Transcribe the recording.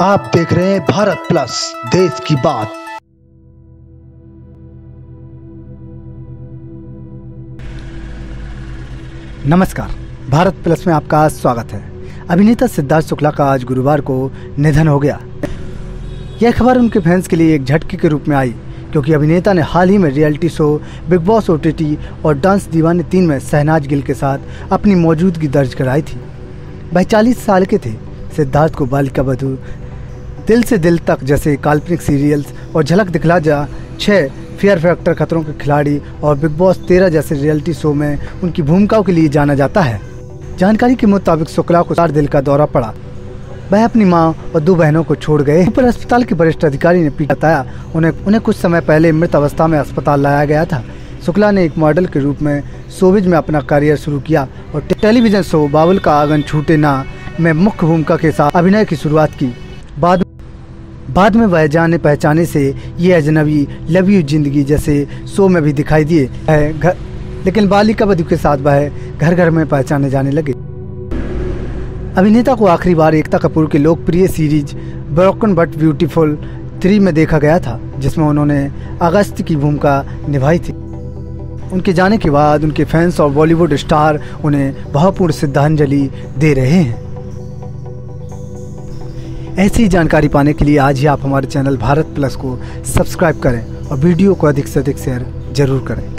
आप देख रहे हैं भारत प्लस, देश की बात। नमस्कार, भारत प्लस में आपका स्वागत है। अभिनेता सिद्धार्थ शुक्ला का आज गुरुवार को निधन हो गया। यह खबर उनके फैंस के लिए एक झटके के रूप में आई, क्योंकि अभिनेता ने हाल ही में reality show, Bigg Boss OTT और डांस दीवाने तीन में शहनाज गिल के साथ अपनी मौजूदगी दर्ज कराई थी। वह चालीस साल के थे, सिद्धार्थ को बालिका बधु दिल से दिल तक जैसे काल्पनिक सीरियल्स और झलक दिखला जा छः फेयर फैक्टर खतरों के खिलाड़ी और बिग बॉस तेरह जैसे रियलिटी शो में उनकी भूमिकाओं के लिए जाना जाता है। जानकारी के मुताबिक शुक्ला को चार दिल का दौरा पड़ा। वह अपनी माँ और दो बहनों को छोड़ गए। ऊपर अस्पताल के वरिष्ठ अधिकारी ने बताया, उन्हें उन्हें कुछ समय पहले मृत अवस्था में अस्पताल लाया गया था। शुक्ला ने एक मॉडल के रूप में शोबिज में अपना करियर शुरू किया और टेलीविज़न शो बाबुल का आँगन छूटे ना में मुख्य भूमिका के साथ अभिनय की शुरुआत की। बाद बाद में वह जाने पहचाने से ये अजनबी लव यू ज़िंदगी जैसे शो में भी दिखाई दिए। घर लेकिन बालिका वधु के साथ वह घर घर में पहचाने जाने लगे। अभिनेता को आखिरी बार एकता कपूर की लोकप्रिय series Broken but beautiful three में देखा गया था, जिसमें उन्होंने अगस्त की भूमिका निभाई थी। उनके जाने के बाद उनके फैंस और बॉलीवुड स्टार उन्हें भावपूर्ण श्रद्धांजलि दे रहे हैं। ऐसी जानकारी पाने के लिए आज ही आप हमारे चैनल भारत प्लस को सब्सक्राइब करें और वीडियो को अधिक से अधिक शेयर ज़रूर करें।